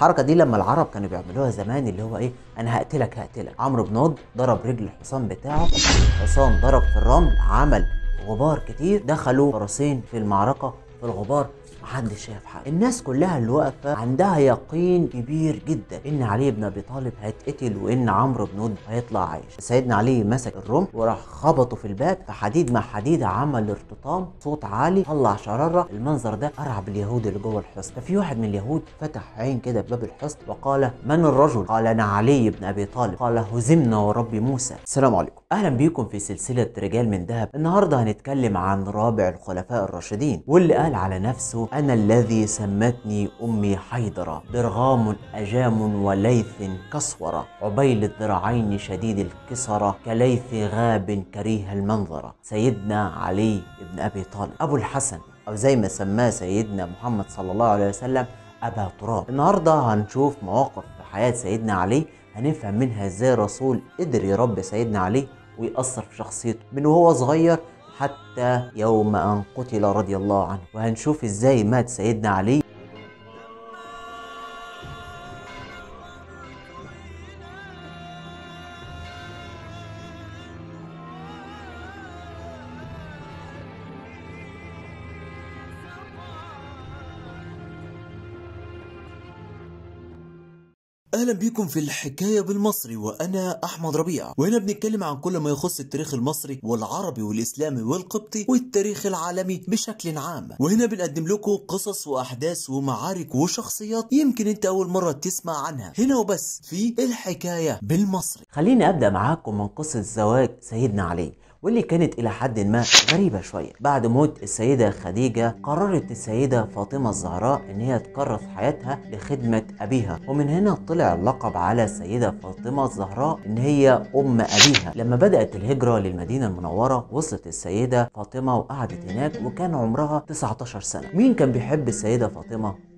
الحركة دي لما العرب كانوا بيعملوها زمان اللي هو إيه؟ أنا هقتلك هقتلك. عمرو بن هود ضرب رجل الحصان بتاعه. الحصان ضرب في الرمل عمل غبار كتير. دخلوا فرسين في المعركة في الغبار. محدش شاف حاجة. الناس كلها اللي واقفة عندها يقين كبير جدا إن علي بن أبي طالب هيتقتل وإن عمرو بن هود هيطلع عايش. سيدنا علي مسك الرمح وراح خبطه في الباب. فحديد مع حديد عمل ارتطام. صوت عالي. طلع شرارة. المنظر ده ارعب اليهود اللي جوه الحصن. ففي واحد من اليهود فتح عين كده بباب الحصن وقال من الرجل؟ قال أنا علي بن أبي طالب. قال هزمنا ورب موسى. السلام عليكم. أهلا بيكم في سلسلة رجال من ذهب النهارده هنتكلم عن رابع الخلفاء الراشدين واللي قال على نفسه أنا الذي سمتني أمي حيدره درغام أجام وليث كسوره عبيل الذراعين شديد الكسره كليث غاب كريه المنظره سيدنا علي بن أبي طالب. أبو الحسن أو زي ما سماه سيدنا محمد صلى الله عليه وسلم أبا تراب. النهارده هنشوف مواقف في حياة سيدنا علي هنفهم منها إزاي الرسول قدر يربي سيدنا علي ويأثر في شخصيته. من وهو صغير حتى يوم أن قتل رضي الله عنه. وهنشوف إزاي مات سيدنا علي. أهلا بيكم في الحكاية بالمصري وأنا أحمد ربيع. وهنا بنتكلم عن كل ما يخص التاريخ المصري والعربي والإسلامي والقبطي والتاريخ العالمي بشكل عام. وهنا بنقدم لكم قصص وأحداث ومعارك وشخصيات يمكن أنت أول مرة تسمع عنها. هنا وبس في الحكاية بالمصري. خليني أبدأ معاكم من قصة زواج سيدنا علي. واللي كانت إلى حد ما غريبة شوية. بعد موت السيدة خديجة قررت السيدة فاطمة الزهراء إن هي تكرس حياتها لخدمة أبيها. ومن هنا طلع اللقب على السيدة فاطمة الزهراء إن هي أم أبيها. لما بدأت الهجرة للمدينة المنورة وصلت السيدة فاطمة وقعدت هناك وكان عمرها 19 سنة. مين كان بيحب السيدة فاطمة؟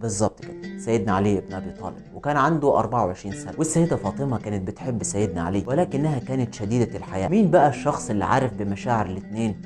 بالظبط كده. سيدنا علي بن أبي طالب. وكان عنده 24 سنة. والسيدة فاطمة كانت بتحب سيدنا علي ولكنها كانت شديدة الحياة. مين بقى الشخص اللي عارف بمشاعر الاثنين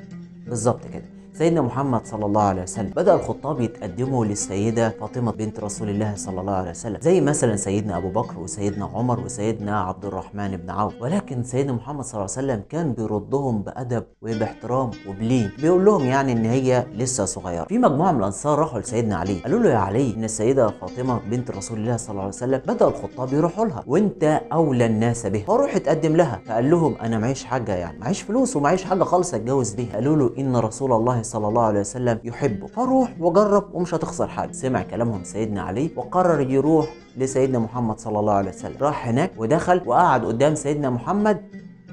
بالظبط كده. سيدنا محمد صلى الله عليه وسلم. بدأ الخطاب يتقدموا للسيدة فاطمة بنت رسول الله صلى الله عليه وسلم. زي مثلا سيدنا أبو بكر وسيدنا عمر وسيدنا عبد الرحمن بن عوف. ولكن سيدنا محمد صلى الله عليه وسلم كان بيردهم بأدب وباحترام وبلين. بيقول لهم يعني إن هي لسه صغيرة. في مجموعة من الأنصار راحوا لسيدنا علي. قالوا له يا علي إن السيدة فاطمة بنت رسول الله صلى الله عليه وسلم بدأ الخطاب يروحوا لها. وأنت أولى الناس بها. فروح اتقدم لها. فقال لهم أنا معيش حاجة يعني. معيش فلوس ومعيش حاجة خالص أتجوز بيها. قالوا له إن رسول الله صلى الله عليه وسلم يحبه. فروح وجرب ومش هتخسر حاجة سمع كلامهم سيدنا علي وقرر يروح لسيدنا محمد صلى الله عليه وسلم. راح هناك ودخل وقعد قدام سيدنا محمد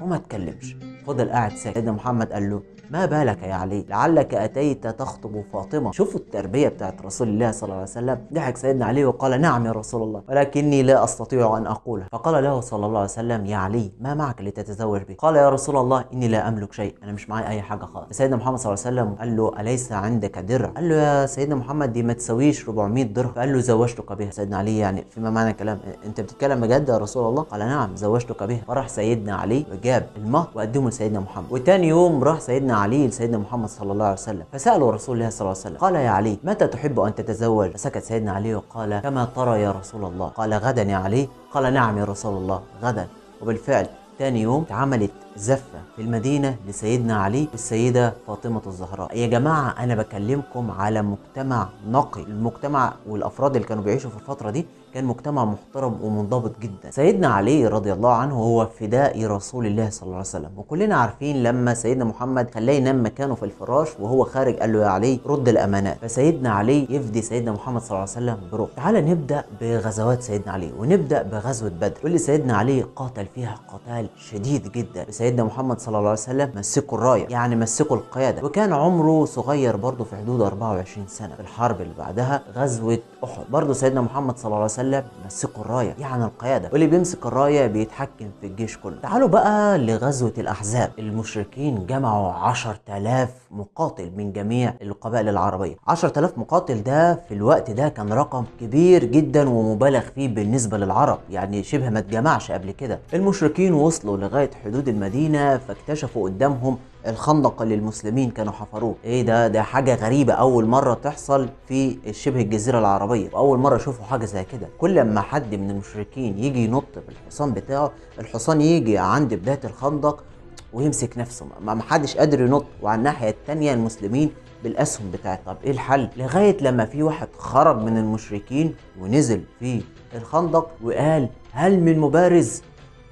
وما اتكلمش. فضل قاعد ساكت. سيدنا محمد قال له ما بالك يا علي؟ لعلك أتيت تخطب فاطمة. شوفوا التربية بتاعت رسول الله صلى الله عليه وسلم. ضحك سيدنا علي وقال نعم يا رسول الله ولكني لا أستطيع أن أقولها. فقال له صلى الله عليه وسلم يا علي ما معك لتتزوج به قال يا رسول الله إني لا أملك شيء أنا مش معي أي حاجة خالص. سيدنا محمد صلى الله عليه وسلم قال له أليس عندك درع؟ قال له يا سيدنا محمد دي ما تسويش 400 درهم. فقال له زوجتك بها. سيدنا علي يعني فيما معنى الكلام أنت بتتكلم بجد يا رسول الله؟ قال نعم زوجتك بها. فراح سيدنا علي وجاب المهر وقدمه لسيدنا محمد. وتاني يوم راح سيدنا علي لسيدنا محمد صلى الله عليه وسلم. فساله رسول الله صلى الله عليه وسلم قال يا علي متى تحب أن تتزوج؟ فسكت سيدنا علي وقال كما ترى يا رسول الله. قال غدا يا علي؟ قال نعم يا رسول الله غدا. وبالفعل تاني يوم اتعملت زفة في المدينة لسيدنا علي والسيدة فاطمة الزهراء. يا جماعة أنا بكلمكم على مجتمع نقي. المجتمع والأفراد اللي كانوا بيعيشوا في الفترة دي كان مجتمع محترم ومنضبط جدا. سيدنا علي رضي الله عنه هو فدائي رسول الله صلى الله عليه وسلم. وكلنا عارفين لما سيدنا محمد خلاه ينام مكانه في الفراش وهو خارج قال له يا علي رد الأمانات. فسيدنا علي يفدي سيدنا محمد صلى الله عليه وسلم بروح. تعال نبدأ بغزوات سيدنا علي ونبدأ بغزوة بدر. واللي سيدنا علي قاتل فيها قتال شديد جدا. سيدنا محمد صلى الله عليه وسلم مسكوا الراية يعني مسكوا القيادة. وكان عمره صغير برضه في حدود 24 سنة في الحرب اللي بعدها غزوة أحد. برضه سيدنا محمد صلى الله عليه وسلم مسكوا الراية يعني القيادة. واللي بيمسك الراية بيتحكم في الجيش كله. تعالوا بقى لغزوة الأحزاب. المشركين جمعوا 10000 مقاتل من جميع القبائل العربية. 10000 مقاتل ده في الوقت ده كان رقم كبير جدا ومبالغ فيه بالنسبة للعرب يعني شبه ما اتجمعش قبل كده. المشركين وصلوا لغاية حدود المدينة فاكتشفوا قدامهم الخندق اللي المسلمين كانوا حفروه. إيه ده؟ ده حاجة غريبة. أول مرة تحصل في شبه الجزيرة العربية. واول مرة يشوفوا حاجة زي كده. كل ما حد من المشركين يجي ينط بالحصان بتاعه الحصان يجي عند بداية الخندق ويمسك نفسه. ما حدش قادر ينط. وعلى الناحية التانية المسلمين بالأسهم بتاعت طب إيه الحل؟ لغاية لما في واحد خرج من المشركين ونزل في الخندق وقال هل من مبارز؟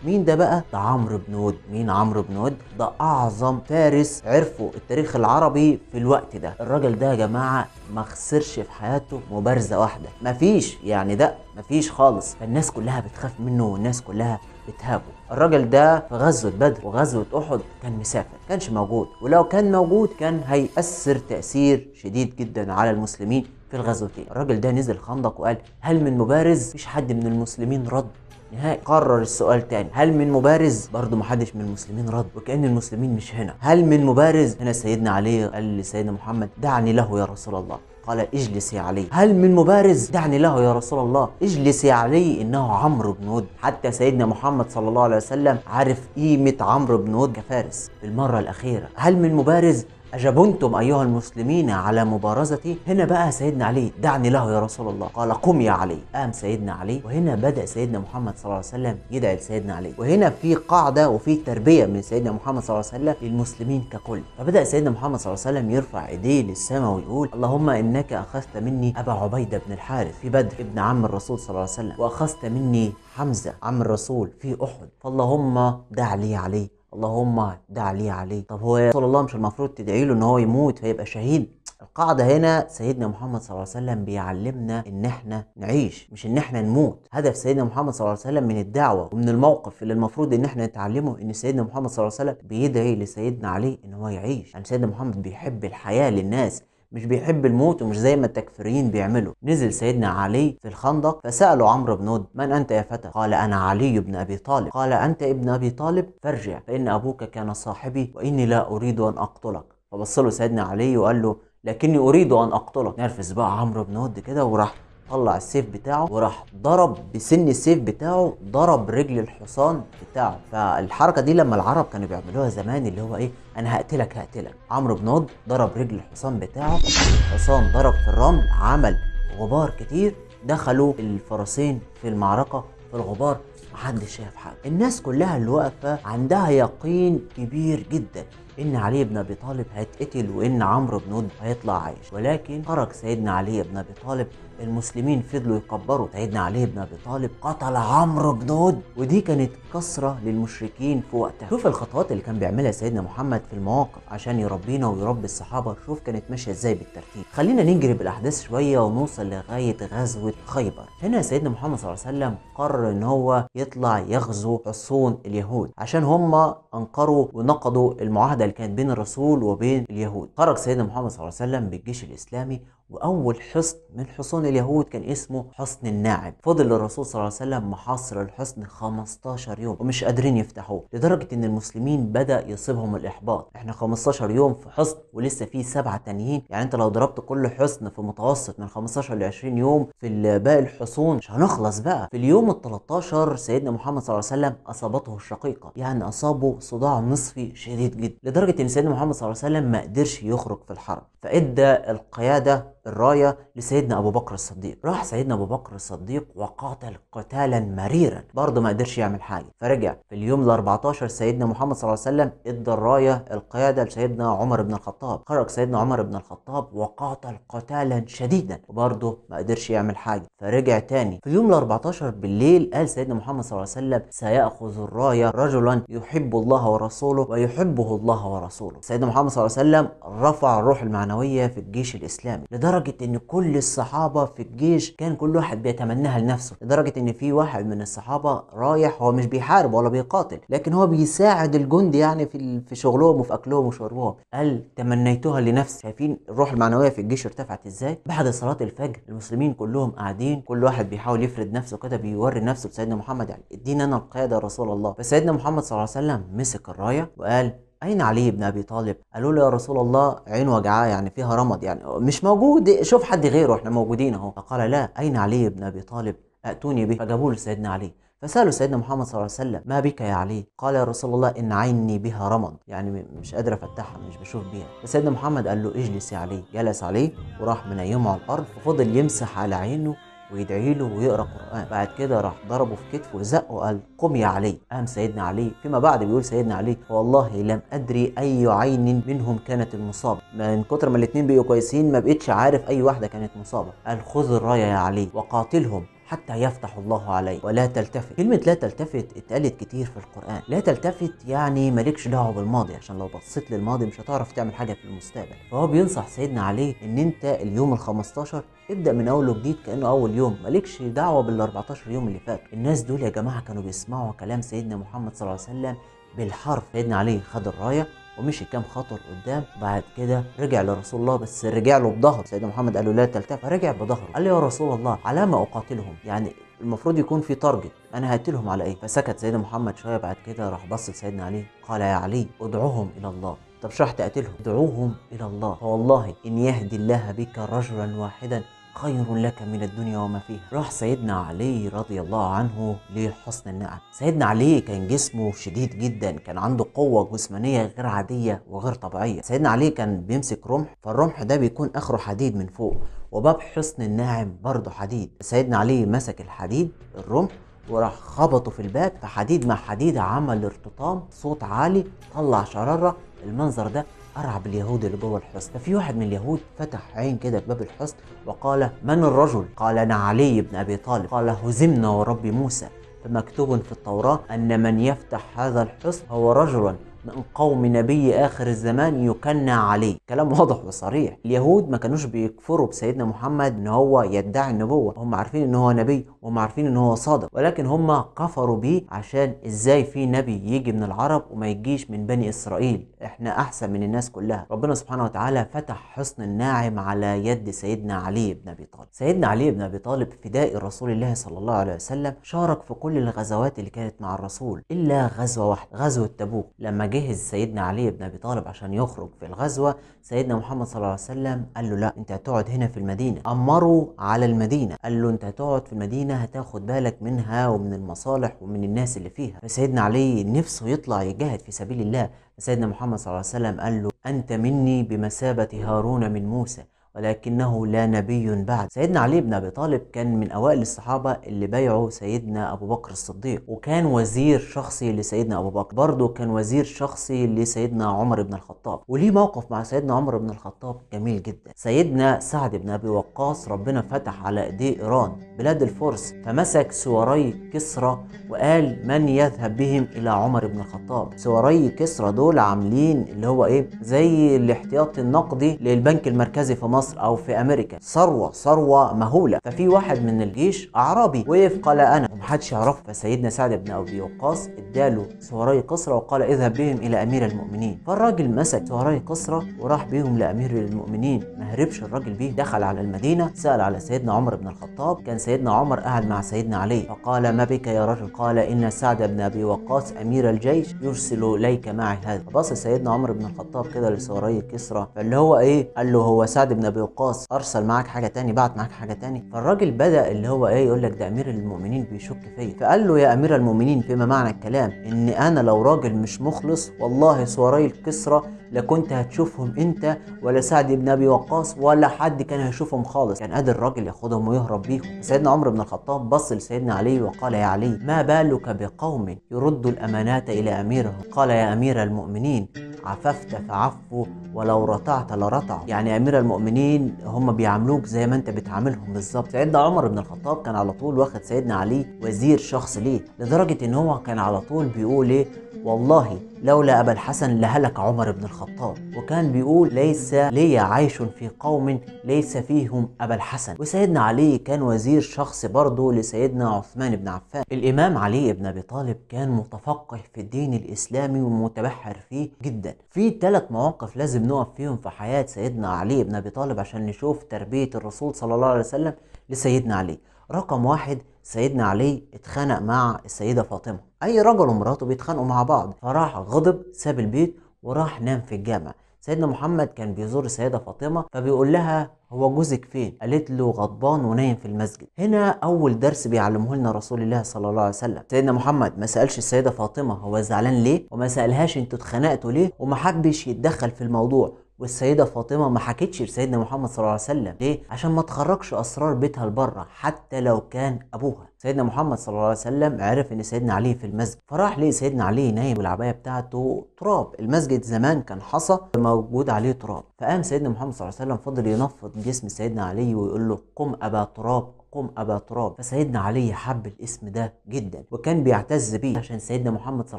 مين ده بقى؟ ده عمرو بن ود، مين عمرو بن ود؟ ده أعظم فارس عرفه التاريخ العربي في الوقت ده، الراجل ده يا جماعة ما خسرش في حياته مبارزة واحدة، مفيش يعني ده مفيش خالص، فالناس كلها بتخاف منه والناس كلها بتهابه، الراجل ده في غزوة بدر وغزوة أحد كان مسافر، كانش موجود، ولو كان موجود كان هيأثر تأثير شديد جدا على المسلمين في الغزوتين، الراجل ده نزل خندق وقال هل من مبارز؟ مفيش حد من المسلمين رد. نهائي. قرر السؤال تاني. هل من مبارز؟ برضه محدش من المسلمين رد وكأن المسلمين مش هنا. هل من مبارز؟ هنا سيدنا علي قال لسيدنا محمد دعني له يا رسول الله. قال اجلس يا علي. هل من مبارز؟ دعني له يا رسول الله. اجلس يا علي إنه عمرو بن ود. حتى سيدنا محمد صلى الله عليه وسلم عارف قيمة عمرو بن ود كفارس. بالمرة الأخيرة هل من مبارز؟ أجبنتم أيها المسلمين على مبارزتي هنا بقى سيدنا علي دعني له يا رسول الله. قال قم يا علي. قام سيدنا علي وهنا بدأ سيدنا محمد صلى الله عليه وسلم يدعي لسيدنا علي. وهنا في قاعدة وفي تربية من سيدنا محمد صلى الله عليه وسلم للمسلمين ككل. فبدأ سيدنا محمد صلى الله عليه وسلم يرفع إيديه للسماء ويقول اللهم إنك أخذت مني أبا عبيدة بن الحارث في بدر ابن عم الرسول صلى الله عليه وسلم وأخذت مني حمزة عم الرسول في أحد. فاللهم دع لي عليه اللهم دع لي عليه طب هو يا رسول الله مش المفروض تدعي له إن هو يموت فيبقى شهيد؟ القاعدة هنا سيدنا محمد صلى الله عليه وسلم بيعلمنا إن إحنا نعيش مش إن إحنا نموت. هدف سيدنا محمد صلى الله عليه وسلم من الدعوة ومن الموقف اللي المفروض إن إحنا نتعلمه إن سيدنا محمد صلى الله عليه وسلم بيدعي لسيدنا علي إن هو يعيش. يعني سيدنا محمد بيحب الحياة للناس مش بيحب الموت ومش زي ما التكفيريين بيعملوا. نزل سيدنا علي في الخندق فسأله عمرو بن ود من أنت يا فتى؟ قال أنا علي بن أبي طالب. قال أنت ابن أبي طالب؟ فارجع فإن أبوك كان صاحبي وإني لا أريد أن أقتلك. فبص له سيدنا علي وقال له لكني أريد أن أقتلك. نرفز بقى عمرو بن ود كده وراح طلع السيف بتاعه وراح ضرب بسن السيف بتاعه ضرب رجل الحصان بتاعه. فالحركة دي لما العرب كانوا بيعملوها زمان اللي هو إيه؟ أنا هقتلك هقتلك. عمرو بن ود ضرب رجل الحصان بتاعه الحصان ضرب في الرمل عمل غبار كتير. دخلوا الفرسين في المعركة في الغبار. محدش شاف حاجة. الناس كلها اللي واقفة عندها يقين كبير جدا إن علي بن أبي طالب هيتقتل وإن عمرو بن ود هيطلع عايش. ولكن خرج سيدنا علي بن أبي طالب المسلمين فضلوا يكبروا. سيدنا علي بن أبي طالب قتل عمرو بن ود ودي كانت كسرة للمشركين في وقتها. شوف الخطوات اللي كان بيعملها سيدنا محمد في المواقف عشان يربينا ويربي الصحابة. شوف كانت ماشية إزاي بالترتيب. خلينا نجري بالأحداث شوية ونوصل لغاية غزوة خيبر. هنا سيدنا محمد صلى الله عليه وسلم قرر إن هو يطلع يغزو حصون اليهود عشان هم انكروا ونقضوا المعاهدة اللي كانت بين الرسول وبين اليهود. خرج سيدنا محمد صلى الله عليه وسلم بالجيش الإسلامي وأول حصن من حصون اليهود كان اسمه حصن الناعم. فضل الرسول صلى الله عليه وسلم محاصر الحصن 15 يوم ومش قادرين يفتحوه لدرجة إن المسلمين بدأ يصيبهم الإحباط. إحنا 15 يوم في حصن ولسه في سبعة تانيين. يعني أنت لو ضربت كل حصن في متوسط من 15 ل 20 يوم في باقي الحصون مش هنخلص بقى. في اليوم ال 13 سيدنا محمد صلى الله عليه وسلم أصابته الشقيقة. يعني أصابه صداع نصفي شديد جدا. لدرجة إن سيدنا محمد صلى الله عليه وسلم ما قدرش يخرج في الحرب. فإدى القيادة الراية لسيدنا أبو بكر الصديق. راح سيدنا أبو بكر الصديق وقاتل قتالا مريرا. برضه ما قدرش يعمل حاجة. فرجع في اليوم ال 14 سيدنا محمد صلى الله عليه وسلم إدى الراية القيادة لسيدنا عمر بن الخطاب. خرج سيدنا عمر بن الخطاب وقاتل قتالا شديدا. وبرضه ما قدرش يعمل حاجة. فرجع تاني. في اليوم ال 14 بالليل قال سيدنا محمد صلى الله عليه وسلم سيأخذ الراية رجلا يحب الله ورسوله ويحبه الله ورسوله. سيدنا محمد صلى الله عليه وسلم رفع الروح المعنوية في الجيش الإسلامي. لدرجة إن كل الصحابة في الجيش كان كل واحد بيتمناها لنفسه لدرجة إن في واحد من الصحابة رايح هو مش بيحارب ولا بيقاتل لكن هو بيساعد الجند يعني في في شغلهم وفي أكلهم وشربهم. قال تمنيتها لنفسي. شايفين الروح المعنوية في الجيش ارتفعت إزاي؟ بعد صلاة الفجر المسلمين كلهم قاعدين كل واحد بيحاول يفرد نفسه كده بيوري نفسه لسيدنا محمد يعني ادينا أنا القيادة يا رسول الله. فسيدنا محمد صلى الله عليه وسلم مسك الراية وقال أين علي بن أبي طالب؟ قالوا له يا رسول الله عين وجعاه يعني فيها رمض يعني مش موجود شوف حد غيره إحنا موجودين أهو. فقال لا أين علي بن أبي طالب؟ ائتوني به. فجابوه لسيدنا علي. فسألوا سيدنا محمد صلى الله عليه وسلم ما بك يا علي؟ قال يا رسول الله إن عيني بها رمض يعني مش قادر أفتحها مش بشوف بيها. فسيدنا محمد قال له اجلس يا علي. جلس عليه وراح منيمه على الأرض وفضل يمسح على عينه ويدعي له ويقرأ قرآن. بعد كده راح ضربه في كتفه وزقه وقال قم يا علي. قام سيدنا علي. فيما بعد بيقول سيدنا علي والله لم أدري أي عين منهم كانت المصابة. من كتر ما الاتنين بقوا كويسين ما بقتش عارف أي واحدة كانت مصابة. قال خذ الراية يا علي وقاتلهم. حتى يفتح الله عليه. ولا تلتفت. كلمة لا تلتفت اتقالت كتير في القرآن. لا تلتفت يعني مالكش دعوة بالماضي عشان لو بصيت للماضي مش هتعرف تعمل حاجة في المستقبل. فهو بينصح سيدنا علي إن أنت اليوم ال 15 ابدأ من أول وجديد كأنه أول يوم. مالكش دعوة بال 14 يوم اللي فاتوا الناس دول يا جماعة كانوا بيسمعوا كلام سيدنا محمد صلى الله عليه وسلم بالحرف. سيدنا علي خد الراية. ومشي كام خطوة قدام بعد كده رجع لرسول الله بس رجع له بظهر. سيدنا محمد قال له لا تلتفت فرجع بظهره. قال له يا رسول الله على ما أقاتلهم؟ يعني المفروض يكون في تارجت أنا هقتلهم على إيه؟ فسكت سيدنا محمد شوية بعد كده راح بص لسيدنا علي قال يا علي ادعوهم إلى الله. طب شرح تقتلهم؟ ادعوهم إلى الله. فوالله إن يهدي الله بك رجلا واحدا. خير لك من الدنيا وما فيها. راح سيدنا علي رضي الله عنه لحسن النعم. سيدنا علي كان جسمه شديد جدا كان عنده قوة جسمانية غير عادية وغير طبيعية. سيدنا علي كان بيمسك رمح فالرمح ده بيكون آخره حديد من فوق وباب حصن الناعم برضه حديد. سيدنا علي مسك الحديد الرمح وراح خبطه في الباب. فحديد مع حديد عمل ارتطام صوت عالي طلع شرارة. المنظر ده أرعب اليهود اللي جوه الحصن. ففي واحد من اليهود فتح عين كده باب الحصن وقال من الرجل؟ قال أنا علي بن أبي طالب. قال هزمنا ورب موسى. فمكتوب في التوراة أن من يفتح هذا الحصن هو رجل من قوم نبي آخر الزمان يكنى عليه. كلام واضح وصريح. اليهود ما كانوش بيكفروا بسيدنا محمد إن هو يدعي النبوة. هم عارفين إن هو نبي وهم عارفين إن هو صادق. ولكن هم كفروا بيه عشان إزاي في نبي يجي من العرب وما يجيش من بني إسرائيل. إحنا أحسن من الناس كلها. ربنا سبحانه وتعالى فتح حصن الناعم على يد سيدنا علي بن أبي طالب. سيدنا علي بن أبي طالب فدائي رسول الله صلى الله عليه وسلم شارك في كل الغزوات اللي كانت مع الرسول. إلا غزوة واحدة غزوة تبوك. لما جهز سيدنا علي بن أبي طالب عشان يخرج في الغزوة. سيدنا محمد صلى الله عليه وسلم قال له لا أنت هتقعد هنا في المدينة. امروا على المدينة. قال له أنت هتقعد في المدينة هتاخد بالك منها ومن المصالح ومن الناس اللي فيها. فسيدنا علي نفسه يطلع يجاهد في سبيل الله. فسيدنا محمد صلى الله عليه وسلم قال له أنت مني بمثابة هارون من موسى. ولكنه لا نبي بعد. سيدنا علي بن أبي طالب كان من أوائل الصحابة اللي بايعوا سيدنا أبو بكر الصديق وكان وزير شخصي لسيدنا أبو بكر برضه كان وزير شخصي لسيدنا عمر بن الخطاب. وليه موقف مع سيدنا عمر بن الخطاب جميل جدا. سيدنا سعد بن أبي وقاص ربنا فتح على ايديه إيران بلاد الفرس فمسك سواري كسرى وقال من يذهب بهم إلى عمر بن الخطاب. سواري كسرى دول عاملين اللي هو إيه؟ زي الاحتياطي النقدي للبنك المركزي في مصر. أو في أمريكا. ثروة ثروة مهولة. ففي واحد من الجيش أعرابي وقف قال أنا. ومحدش يعرفه. فسيدنا سعد بن أبي وقاص اداله سواري كسرى وقال اذهب بهم إلى أمير المؤمنين. فالراجل مسك سواري قسرى وراح بيهم لأمير المؤمنين. ما هربش الراجل بيه. دخل على المدينة سأل على سيدنا عمر بن الخطاب. كان سيدنا عمر قاعد مع سيدنا علي. فقال ما بك يا رجل؟ قال إن سعد بن أبي وقاص أمير الجيش يرسل إليك معي هذا. فبص سيدنا عمر بن الخطاب كده لسواري كسرى فاللي هو إيه؟ قال له هو سعد بن ابي وقاص أرسل معاك حاجة تاني بعت معاك حاجة تاني. فالراجل بدأ اللي هو إيه يقول لك ده أمير المؤمنين بيشك فيا. فقال له يا أمير المؤمنين فيما معنى الكلام إن أنا لو راجل مش مخلص والله سواري الكسرى لكنت هتشوفهم انت ولا سعد بن أبي وقاص ولا حد كان هيشوفهم خالص. كان قادر الراجل ياخدهم ويهرب بيهم. سيدنا عمر بن الخطاب بص لسيدنا علي وقال يا علي ما بالك بقوم يردوا الأمانات إلى أميرهم؟ قال يا أمير المؤمنين عففت فعفوا ولو رتعت لرتع يعني أمير المؤمنين هم بيعاملوك زي ما انت بتعاملهم بالظبط. سيدنا عمر بن الخطاب كان على طول واخد سيدنا علي وزير شخص ليه لدرجة إن هو كان على طول بيقول إيه؟ والله لولا أبا الحسن لهلك عمر بن الخطاب. وكان بيقول ليس لي عيش في قوم ليس فيهم أبا الحسن. وسيدنا علي كان وزير شخص برضه لسيدنا عثمان بن عفان. الإمام علي بن أبي طالب كان متفقه في الدين الإسلامي ومتبحر فيه جدا. في ثلاث مواقف لازم نقف فيهم في حياة سيدنا علي بن أبي طالب عشان نشوف تربية الرسول صلى الله عليه وسلم لسيدنا علي. رقم واحد سيدنا علي اتخانق مع السيدة فاطمة أي رجل ومراته بيتخانقوا مع بعض فراح غضب ساب البيت وراح نام في الجامع سيدنا محمد كان بيزور السيدة فاطمة فبيقول لها هو جوزك فين؟ قالت له غضبان ونايم في المسجد. هنا أول درس بيعلمه لنا رسول الله صلى الله عليه وسلم. سيدنا محمد ما سألش السيدة فاطمة هو زعلان ليه؟ وما سألهاش أنتوا اتخانقتوا ليه؟ وما حبش يتدخل في الموضوع. والسيدة فاطمة ما حكتش لسيدنا محمد صلى الله عليه وسلم. ليه؟ عشان ما تخرجش أسرار بيتها لبره حتى لو كان أبوها. سيدنا محمد صلى الله عليه وسلم عرف إن سيدنا علي في المسجد. فراح ليه سيدنا علي نايم والعبايه بتاعته تراب. المسجد زمان كان حصى موجود عليه تراب. فقام سيدنا محمد صلى الله عليه وسلم فضل ينفض جسم سيدنا علي ويقول له قم أبا تراب. قم أبا تراب فسيدنا علي حب الاسم ده جدا وكان بيعتز بيه عشان سيدنا محمد صلى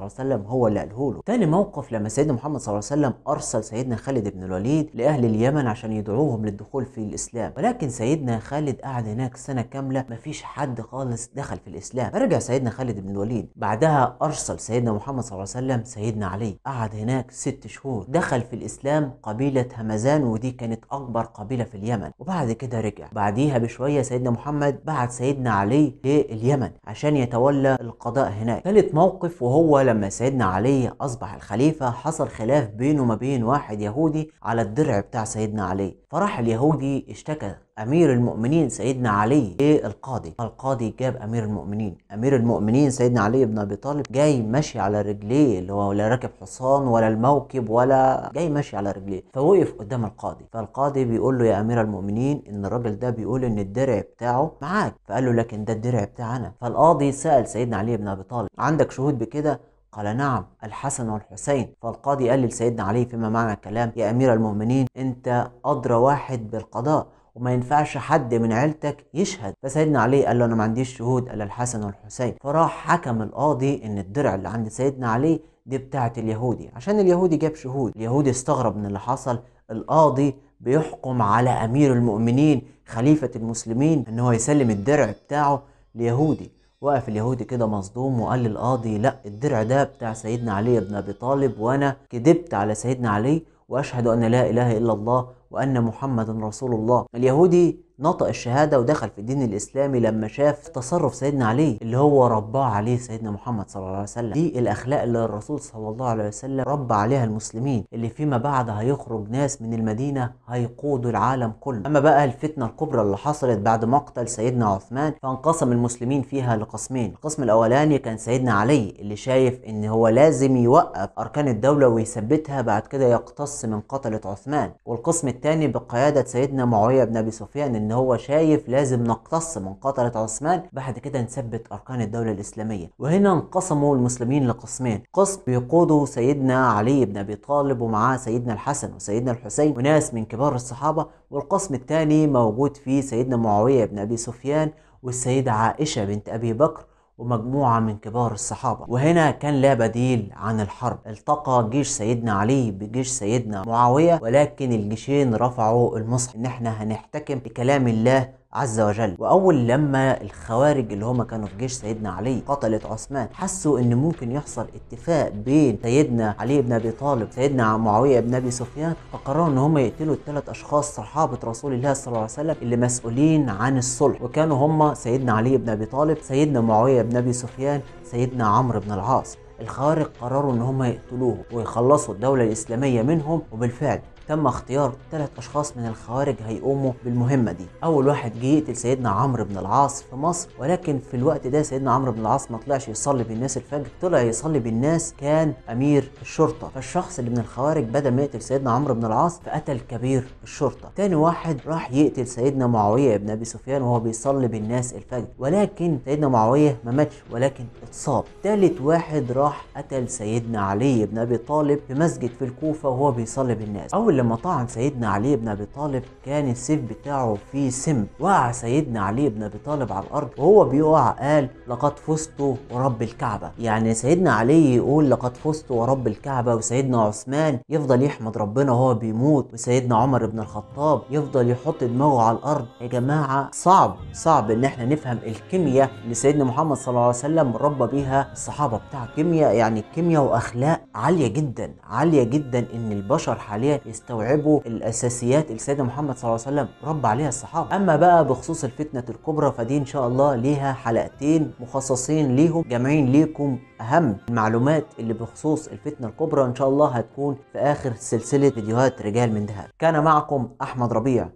الله عليه وسلم هو اللي قاله له. تاني موقف لما سيدنا محمد صلى الله عليه وسلم أرسل سيدنا خالد بن الوليد لأهل اليمن عشان يدعوهم للدخول في الإسلام ولكن سيدنا خالد قعد هناك سنة كاملة مفيش حد خالص دخل في الإسلام. فرجع سيدنا خالد بن الوليد بعدها أرسل سيدنا محمد صلى الله عليه وسلم سيدنا علي قعد هناك ست شهور دخل في الإسلام قبيلة همزان ودي كانت أكبر قبيلة في اليمن وبعد كده رجع. بعديها بشوية سيدنا محمد بعت سيدنا علي لليمن عشان يتولى القضاء هناك. ثالث موقف وهو لما سيدنا علي أصبح الخليفة حصل خلاف بينه وما بين واحد يهودي على الدرع بتاع سيدنا علي. فراح اليهودي اشتكى أمير المؤمنين سيدنا علي للقاضي القاضي جاب أمير المؤمنين. أمير المؤمنين سيدنا علي بن أبي طالب جاي ماشي على رجليه اللي هو لا راكب حصان ولا الموكب ولا جاي ماشي على رجليه. فوقف قدام القاضي. فالقاضي بيقول له يا أمير المؤمنين إن الراجل ده بيقول إن الدرع بتاعه معاك. فقال له لكن ده الدرع بتاعنا فالقاضي سأل سيدنا علي بن أبي طالب عندك شهود بكده؟ قال نعم الحسن والحسين. فالقاضي قال لسيدنا علي فيما معنى الكلام يا أمير المؤمنين أنت أدرى واحد بالقضاء. وما ينفعش حد من عيلتك يشهد. فسيدنا علي قال له أنا ما عنديش شهود. الا الحسن والحسين. فراح حكم القاضي إن الدرع اللي عند سيدنا علي دي بتاعه اليهودي عشان اليهودي جاب شهود. اليهودي استغرب من اللي حصل. القاضي بيحكم على أمير المؤمنين خليفة المسلمين إن هو يسلم الدرع بتاعه ليهودي. وقف اليهودي كده مصدوم وقال للقاضي لا الدرع ده بتاع سيدنا علي بن أبي طالب وأنا كذبت على سيدنا علي وأشهد أن لا إله إلا الله وأن محمدا رسول الله. اليهودي نطق الشهادة ودخل في الدين الإسلامي لما شاف تصرف سيدنا علي اللي هو رباه عليه سيدنا محمد صلى الله عليه وسلم. دي الأخلاق اللي الرسول صلى الله عليه وسلم ربى عليها المسلمين اللي فيما بعد هيخرج ناس من المدينة هيقودوا العالم كله. أما بقى الفتنة الكبرى اللي حصلت بعد مقتل سيدنا عثمان فانقسم المسلمين فيها لقسمين. القسم الأولاني كان سيدنا علي اللي شايف إن هو لازم يوقف أركان الدولة ويثبتها بعد كده يقتص من قتلة عثمان. والقسم الثاني بقيادة سيدنا معاوية بن أبي سفيان هو شايف لازم نقتص من قتلة عثمان بعد كده نثبت أركان الدولة الإسلامية. وهنا انقسموا المسلمين لقسمين. قسم بيقوده سيدنا علي بن أبي طالب ومعاه سيدنا الحسن وسيدنا الحسين وناس من كبار الصحابة. والقسم الثاني موجود فيه سيدنا معاوية بن أبي سفيان والسيدة عائشة بنت أبي بكر ومجموعة من كبار الصحابة. وهنا كان لا بديل عن الحرب. التقى جيش سيدنا علي بجيش سيدنا معاوية ولكن الجيشين رفعوا المصحف. إن إحنا هنحتكم بكلام الله عز وجل. وأول لما الخوارج اللي هم كانوا في جيش سيدنا علي قتلت عثمان حسوا إن ممكن يحصل اتفاق بين سيدنا علي بن أبي طالب سيدنا معاوية بن أبي سفيان فقرروا إن هم يقتلوا الثلاث أشخاص صحابة رسول الله صلى الله عليه وسلم اللي مسؤولين عن الصلح. وكانوا هم سيدنا علي بن أبي طالب سيدنا معاوية بن أبي سفيان سيدنا عمرو بن العاص. الخوارج قرروا إن هم يقتلوه ويخلصوا الدولة الإسلامية منهم وبالفعل تم اختيار ثلاث أشخاص من الخوارج هيقوموا بالمهمة دي. أول واحد جه يقتل سيدنا عمرو بن العاص في مصر ولكن في الوقت ده سيدنا عمرو بن العاص ما طلعش يصلي بالناس الفجر طلع يصلي بالناس كان أمير الشرطة. فالشخص اللي من الخوارج بدل ما يقتل سيدنا عمرو بن العاص فقتل كبير الشرطة. تاني واحد راح يقتل سيدنا معاوية بن أبي سفيان وهو بيصلي بالناس الفجر. ولكن سيدنا معاوية ما ماتش ولكن اتصاب. تالت واحد راح قتل سيدنا علي بن أبي طالب في مسجد في الكوفة وهو بيصلي بالناس. أول لما طعن سيدنا علي بن أبي طالب كان السيف بتاعه فيه سم وقع سيدنا علي بن أبي طالب على الأرض وهو بيقع قال لقد فزت ورب الكعبة. يعني سيدنا علي يقول لقد فزت ورب الكعبة. وسيدنا عثمان يفضل يحمد ربنا وهو بيموت. وسيدنا عمر بن الخطاب يفضل يحط دماغه على الأرض. يا جماعة صعب صعب إن إحنا نفهم الكيمياء اللي سيدنا محمد صلى الله عليه وسلم ربى بيها الصحابة بتاع كيمياء. يعني كيمياء وأخلاق عالية جدا عالية جدا إن البشر حاليا يست يستوعبوا الأساسيات اللي سيدنا محمد صلى الله عليه وسلم رب عليها الصحابة. أما بقى بخصوص الفتنة الكبرى فدي إن شاء الله ليها حلقتين مخصصين ليهم جامعين ليكم أهم المعلومات اللي بخصوص الفتنة الكبرى. إن شاء الله هتكون في آخر سلسلة فيديوهات رجال من دهب. كان معكم أحمد ربيع.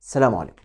السلام عليكم.